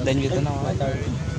Dahil dito na ako.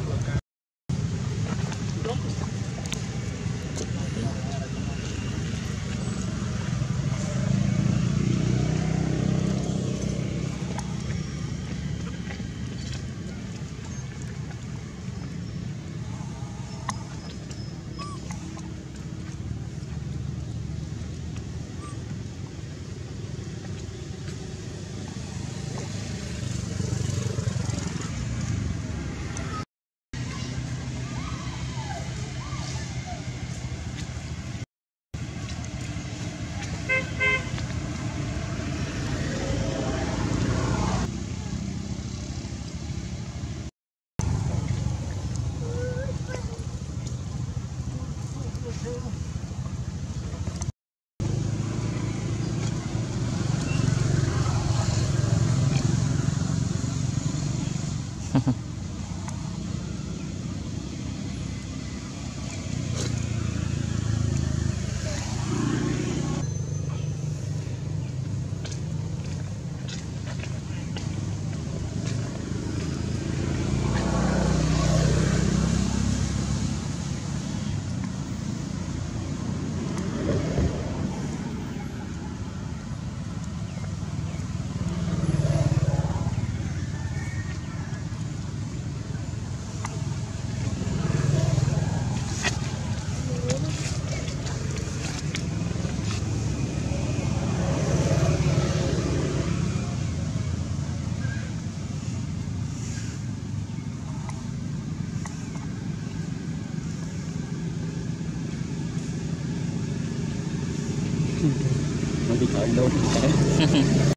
Mm-hmm. 都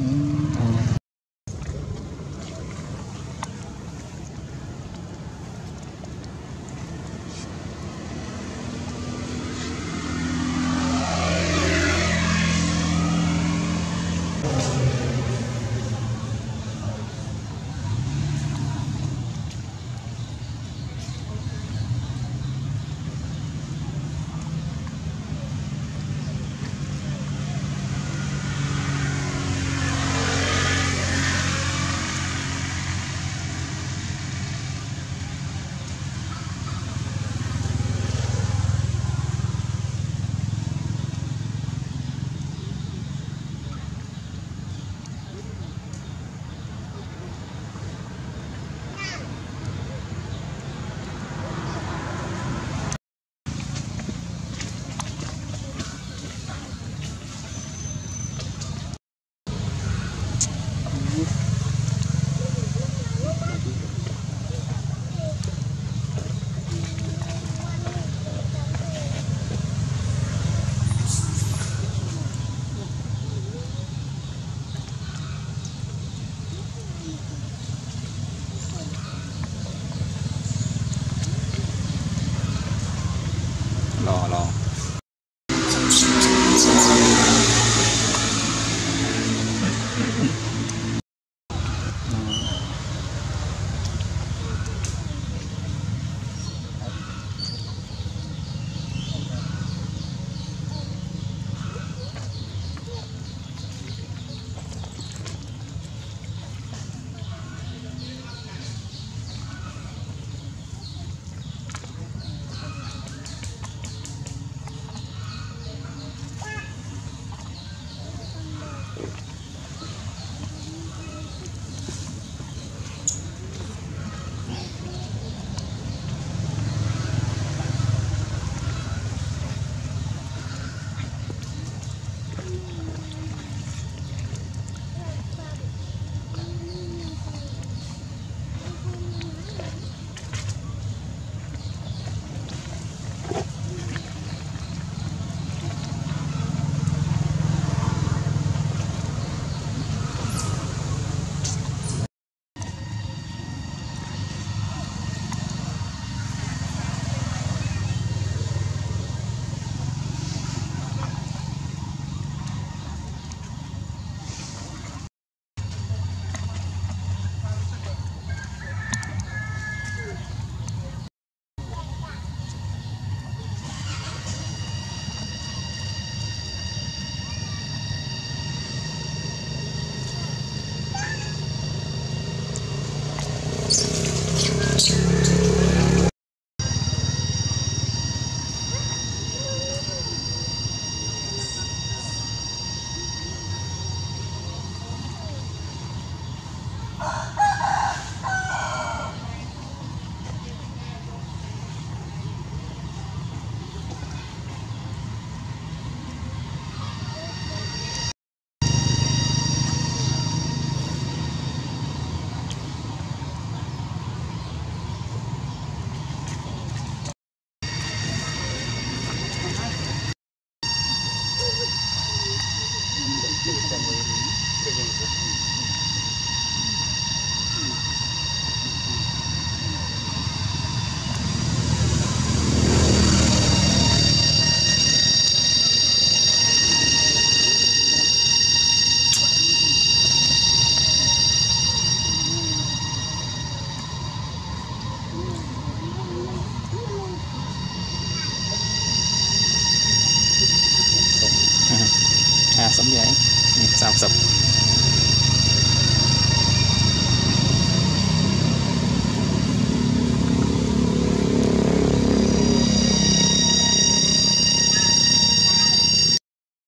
Mm. Sống vậy sao sập